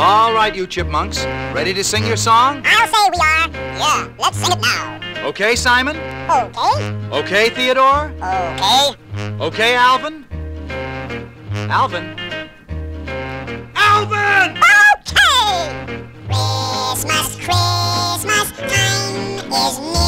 All right, you chipmunks. Ready to sing your song? I'll say we are. Yeah, let's sing it now. Okay, Simon? Okay. Okay, Theodore? Okay. Okay, Alvin? Alvin? Alvin! Okay! Christmas, Christmas time is near.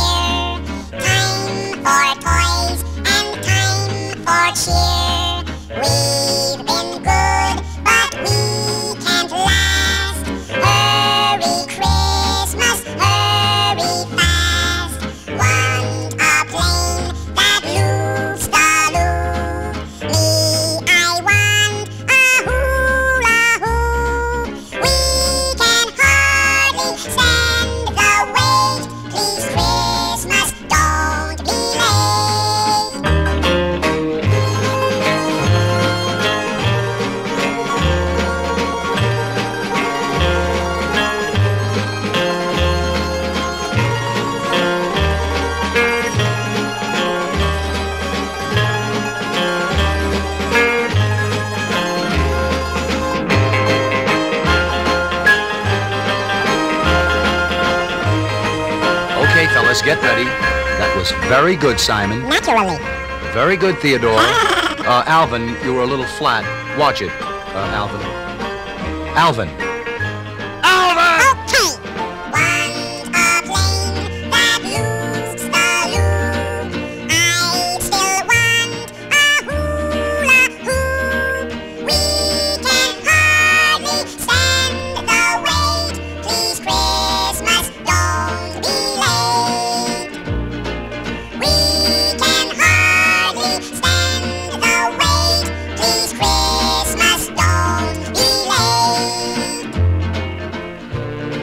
Fellas, get ready. That was very good, Simon. Naturally. Very good, Theodore. Uh, Alvin, you were a little flat. Watch it, uh. Alvin. Alvin!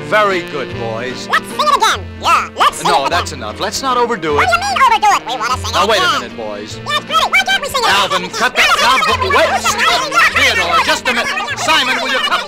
Very good, boys. Let's sing it again. Yeah, let's sing no, it again. No, that's enough. Let's not overdo it. What do you mean overdo it? We want to sing now, it again. Now, wait a minute, boys. Yeah, it's. Why can't we sing it again? Alvin, cut that knob. Wait. Theodore, just a minute. Simon, will you cut